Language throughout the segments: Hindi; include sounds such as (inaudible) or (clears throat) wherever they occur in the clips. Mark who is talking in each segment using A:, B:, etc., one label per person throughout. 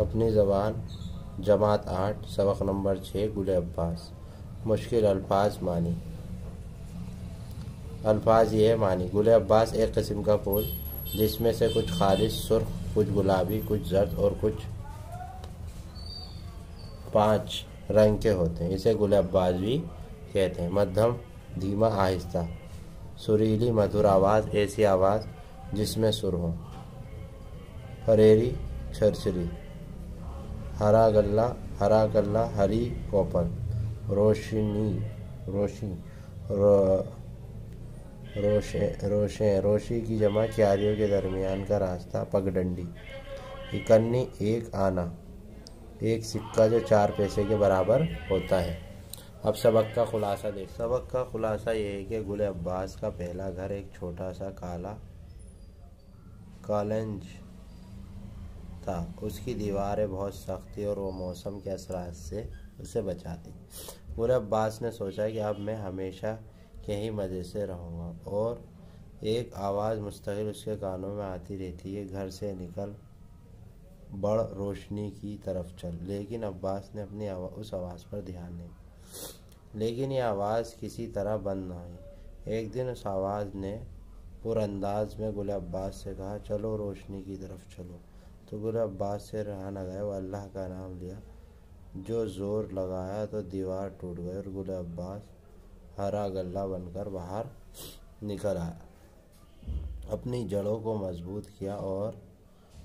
A: अपनी ज़बान, जमात आठ, सबक नंबर छः गुल अब्बास। मुश्किल अल्फाज मानी। अल्फाज ये है मानी, गुल अब्बास एक किस्म का फूल, जिसमें से कुछ खालिश, सुर्ख, कुछ गुलाबी, कुछ जर्द और कुछ पाँच रंग के होते हैं। इसे गुल अब्बास भी कहते हैं। मध्यम, धीमा, आहिस्ता। सुरीली, मधुर आवाज़, ऐसी आवाज़ जिसमें सुर हो। फरेरी, छरछरी। हरा गल्ला हरा गल्ला हरी कोपल रोशनी रोशी रो, रोशे रोशे रोशी की जमा क्यारियों के दरमियान का रास्ता पगडंडी। इकन्नी एक आना। एक सिक्का जो चार पैसे के बराबर होता है। अब सबक का खुलासा देख। सबक का खुलासा ये है कि गुल अब्बास का पहला घर एक छोटा सा काला कॉलेज था। उसकी दीवारें बहुत सख्त थी और वो मौसम के असरात से उसे बचाती। अब्बास ने सोचा कि अब मैं हमेशा के ही मज़े से रहूँगा और एक आवाज़ मुस्तकिल उसके कानों में आती रहती है घर से निकल बड़ रोशनी की तरफ़ चल। लेकिन अब्बास ने अपनी आवा, उस आवाज़ पर ध्यान नहीं लेकिन ये आवाज़ किसी तरह बंद ना हुई। एक दिन उस आवाज़ ने पुरंदाज में गुल अब्बास से कहा चलो रोशनी की तरफ़ चलो। तो गुल अब्बास से रहा न गया, वो अल्लाह का नाम लिया। जो ज़ोर लगाया तो दीवार टूट गई और गुल अब्बास हरा गल्ला बनकर बाहर निकल आया। अपनी जड़ों को मज़बूत किया और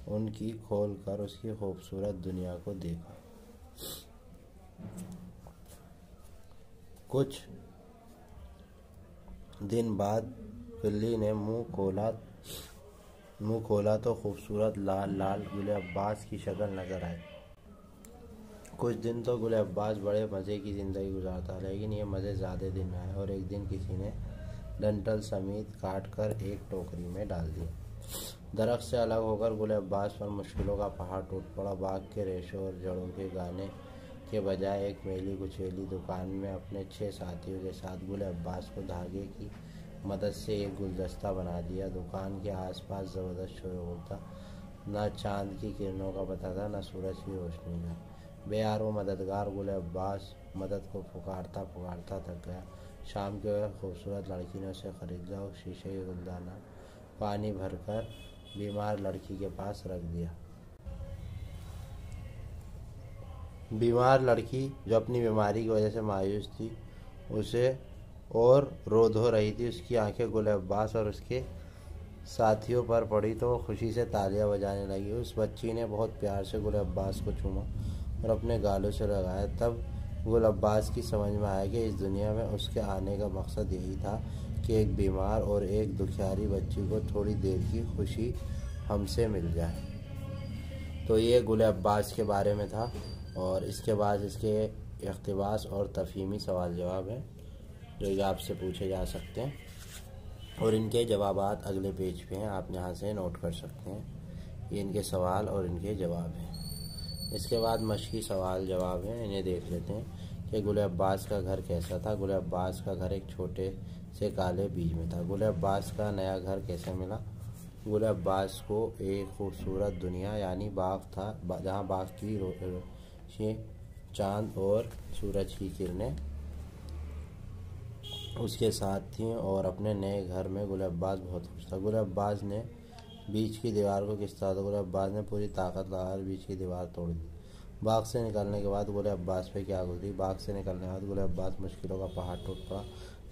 A: उनकी खोल कर उसकी खूबसूरत दुनिया को देखा। कुछ दिन बाद बिल्ली ने मुँह खोला मुँह खोला तो खूबसूरत लाल लाल गुल अब्बास की शक्ल नज़र आई। कुछ दिन तो गुल अब्बास बड़े मज़े की ज़िंदगी गुजारता, लेकिन ये मज़े ज़्यादा दिन आए और एक दिन किसी ने डंटल समेत काट कर एक टोकरी में डाल दिया दरख्त से अलग होकर गुल अब्बास पर मुश्किलों का पहाड़ टूट पड़ा। बाग के रेशों और जड़ों के गाने के बजाय एक मेली कुचेली दुकान में अपने छः साथियों के साथ गुल अब्बास को धागे की मदद से एक गुलदस्ता बना दिया। दुकान के आसपास ज़बरदस्त शोर होता न चाँद की किरणों का पता था, न सूरज की रोशनी का बेयार वो मददगार गुल अब्बास मदद को पुकारता पुकारता थक गया। शाम के वक्त खूबसूरत लड़की ने उसे खरीद और शीशे के गुलदाना पानी भरकर बीमार लड़की के पास रख दिया। बीमार लड़की जो अपनी बीमारी की वजह से मायूस थी, उसे और रो धो रही थी, उसकी आँखें गुल अब्बास और उसके साथियों पर पड़ी तो वो खुशी से तालियाँ बजाने लगी। उस बच्ची ने बहुत प्यार से गुल अब्बास को चूमा और अपने गालों से लगाया। तब गुल अब्बास की समझ में आया कि इस दुनिया में उसके आने का मकसद यही था कि एक बीमार और एक दुखियारी बच्ची को थोड़ी देर की खुशी हमसे मिल जाए। तो ये गुल अब्बास के बारे में था और इसके बाद इसके अकतबास और तफहीमी सवाल जवाब हैं। जो ये आपसे पूछे जा सकते हैं। और इनके जवाब अगले पेज पे हैं, आप यहाँ से नोट कर सकते हैं। ये इनके सवाल और इनके जवाब हैं। इसके बाद मशकी सवाल जवाब हैं, इन्हें देख लेते हैं कि गुल अब्बास का घर कैसा था। गुल अब्बास का घर एक छोटे से काले बीज में था। गुल अब्बास का नया घर कैसे मिला? गुल अब्बास को एक खूबसूरत दुनिया, यानी बाग था, जहाँ बाग की चाँद और सूरज की किरणें उसके साथ थी और अपने नए घर में गुल अब्बास बहुत खुश था। गुल अब्बास ने बीच की दीवार को किस तरह गुल अब्बास ने पूरी ताकत लगाकर बीच की दीवार तोड़ दी। बाग से निकलने के बाद गुल अब्बास पे क्या गुजरी बाग से निकलने के बाद गुल अब्बास मुश्किलों का पहाड़ टूट पड़ा।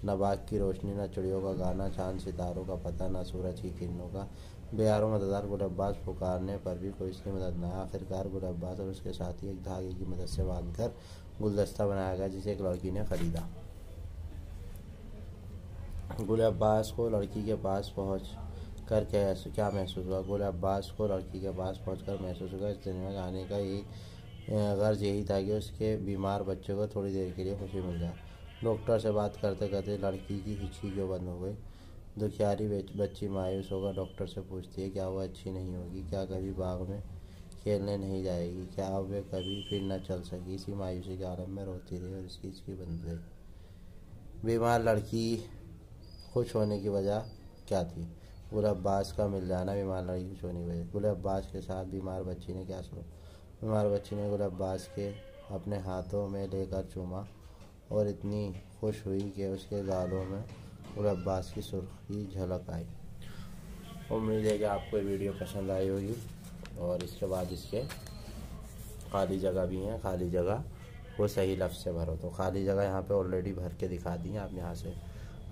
A: न बाग की रोशनी, न चिड़ियों का गाना, चाँद सितारों का पता, न सूरज की किरणों का। बेहारों मददार गुल अब्बास पुकारने पर भी कोई इसकी मदद न। आखिरकार गुल अब्बास और उसके साथी एक धागे की मदद से बांधकर गुलदस्ता बनाया गया, जिसे एक लड़की ने खरीदा। गुल अब्बास को लड़की के पास पहुँच कर क्या क्या महसूस हुआ? गुल अब्बास को लड़की के पास पहुँच कर महसूस हुआ, इस दुनिया में आने का यही गर्ज यही था कि उसके बीमार बच्चे को थोड़ी देर के लिए खुशी मिल जाए। डॉक्टर से बात करते करते लड़की की हिचकी क्यों बंद हो गई? दुखियारी बच्ची मायूस होकर डॉक्टर से पूछती है, क्या वो अच्छी नहीं होगी? क्या कभी बाग में खेलने नहीं जाएगी? क्या वे कभी फिर न चल सकी? इसी मायूसी के आलम में रोती रही और इसकी हिचकी बंद गई बीमार लड़की खुश होने की वजह क्या थी? गुल अब्बास का मिल जाना बीमार लड़की खुश होने की वजह। गुल अब्बास के साथ बीमार बच्ची ने क्या सुना बीमार बच्ची ने गुल अब्बास के अपने हाथों में लेकर चूमा और इतनी खुश हुई कि उसके गालों में गुल अब्बास की सुर्खी झलक आई। उम्मीद है कि आपको ये वीडियो पसंद आई होगी और इसके बाद इसके खाली जगह भी हैं। खाली जगह वो सही लफ्ज़ से भरो। तो खाली जगह यहाँ पे ऑलरेडी भर के दिखा दी हैं। आप यहाँ से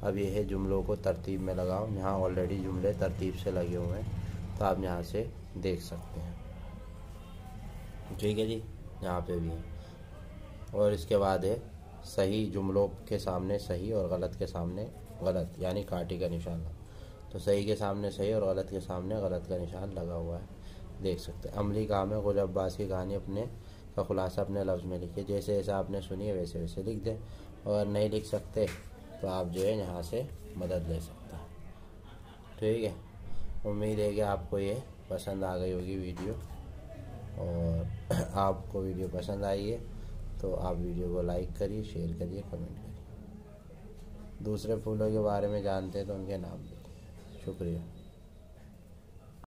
A: अब ये है जुमलों को तरतीब में लगाओ यहाँ ऑलरेडी जुमले तरतीब से लगे हुए हैं तो आप यहाँ से देख सकते हैं। ठीक है जी, यहाँ पे भी है। और इसके बाद है, सही जुमलों के सामने सही और गलत के सामने गलत, यानी काटी का निशान। तो सही के सामने सही और गलत के सामने गलत का निशान लगा हुआ है। देख सकते हैं। अमली काम है गुल अब्बास की कहानी अपने का खुलासा अपने लफ्ज़ में लिखिए। जैसे जैसे आपने सुनी है वैसे वैसे लिख दें। और नहीं लिख सकते तो आप जो है यहाँ से मदद ले सकते हैं। ठीक है? उम्मीद है कि आपको ये पसंद आ गई होगी वीडियो। और (clears throat) आपको वीडियो पसंद आई है तो आप वीडियो को लाइक करिए, शेयर करिए, कमेंट करिए। दूसरे फूलों के बारे में जानते हैं तो उनके नाम लिखिए। शुक्रिया।